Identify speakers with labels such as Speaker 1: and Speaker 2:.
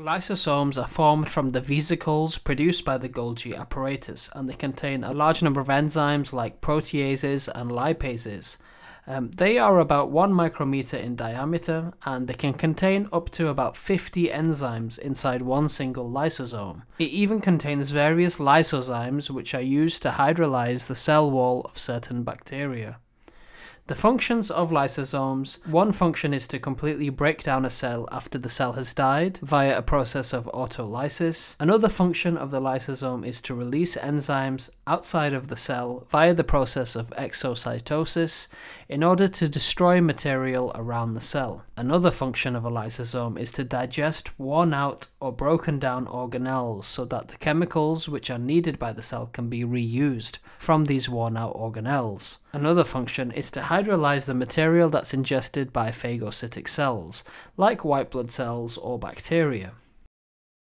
Speaker 1: Lysosomes are formed from the vesicles produced by the Golgi apparatus, and they contain a large number of enzymes like proteases and lipases. Um, they are about 1 micrometer in diameter and they can contain up to about 50 enzymes inside one single lysosome. It even contains various lysozymes which are used to hydrolyze the cell wall of certain bacteria. The functions of lysosomes one function is to completely break down a cell after the cell has died via a process of autolysis. Another function of the lysosome is to release enzymes outside of the cell via the process of exocytosis in order to destroy material around the cell. Another function of a lysosome is to digest worn out or broken down organelles so that the chemicals which are needed by the cell can be reused from these worn out organelles. Another function is to hydrolyze the material that's ingested by phagocytic cells, like white blood cells or bacteria.